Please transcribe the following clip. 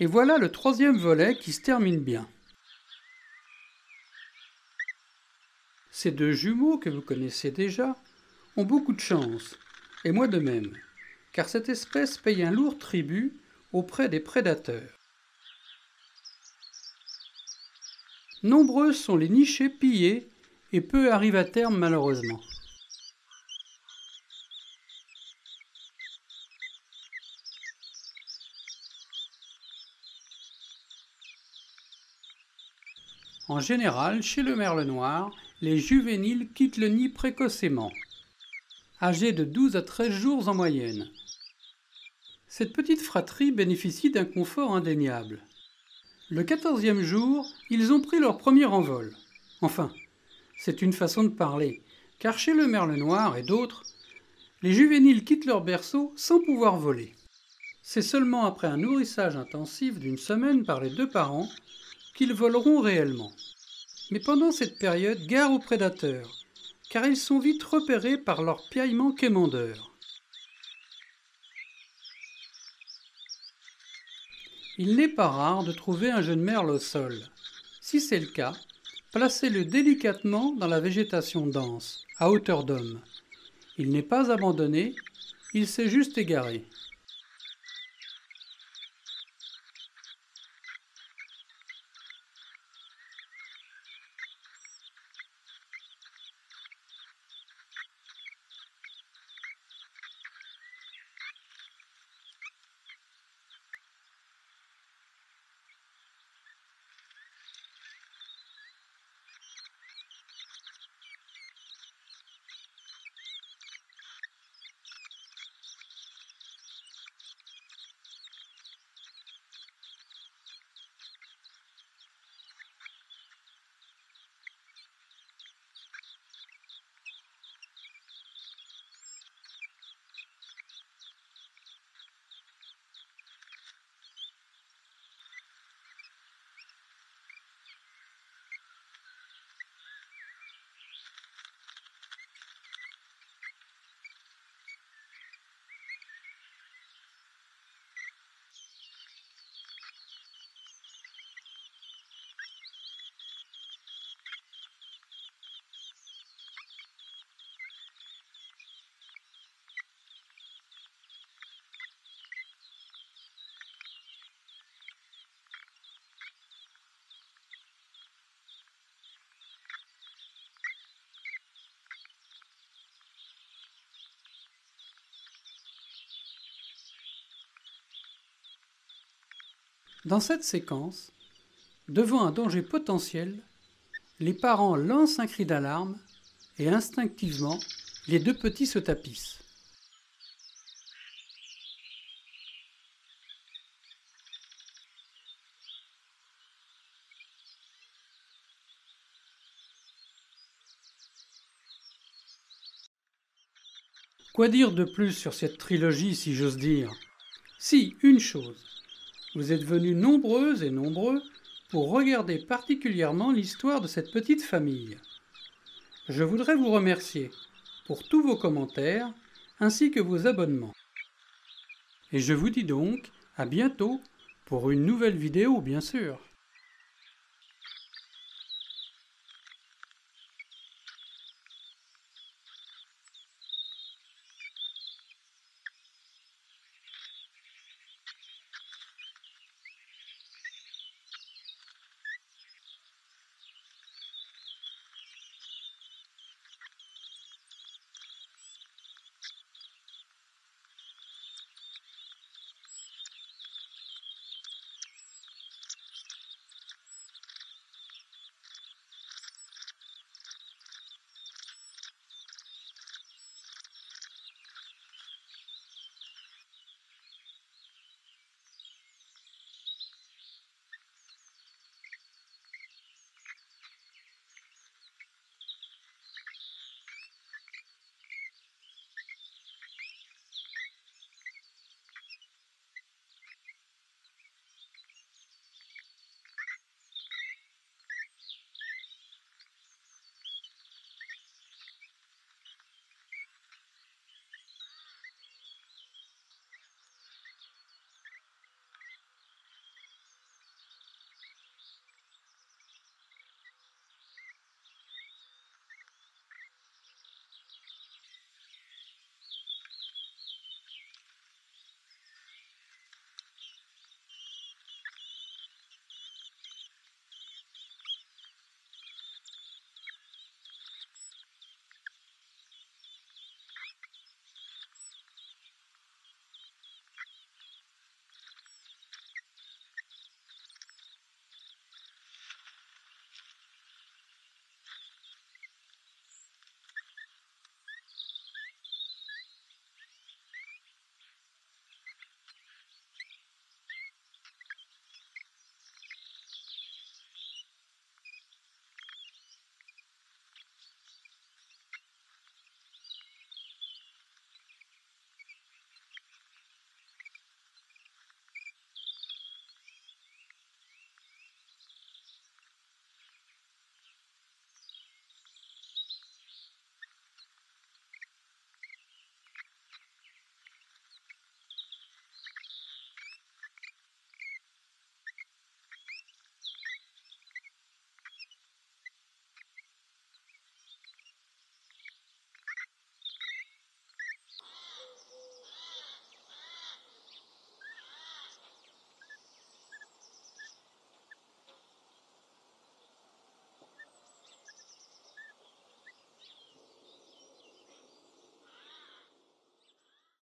Et voilà le troisième volet qui se termine bien. Ces deux jumeaux que vous connaissez déjà ont beaucoup de chance, et moi de même, car cette espèce paye un lourd tribut auprès des prédateurs. Nombreux sont les nichés pillés et peu arrivent à terme malheureusement. En général, chez le merle noir, les juvéniles quittent le nid précocement, âgés de 12 à 13 jours en moyenne. Cette petite fratrie bénéficie d'un confort indéniable. Le quatorzième jour, ils ont pris leur premier envol. Enfin, c'est une façon de parler, car chez le merle noir et d'autres, les juvéniles quittent leur berceau sans pouvoir voler. C'est seulement après un nourrissage intensif d'une semaine par les deux parents qu'ils voleront réellement. Mais pendant cette période, gare aux prédateurs, car ils sont vite repérés par leur piaillement quémandeur. Il n'est pas rare de trouver un jeune merle au sol. Si c'est le cas, placez-le délicatement dans la végétation dense, à hauteur d'homme. Il n'est pas abandonné, il s'est juste égaré. Dans cette séquence, devant un danger potentiel, les parents lancent un cri d'alarme et instinctivement, les deux petits se tapissent. Quoi dire de plus sur cette trilogie, si j'ose dire? Si, une chose. Vous êtes venus nombreuses et nombreux pour regarder particulièrement l'histoire de cette petite famille. Je voudrais vous remercier pour tous vos commentaires ainsi que vos abonnements. Et je vous dis donc à bientôt pour une nouvelle vidéo bien sûr.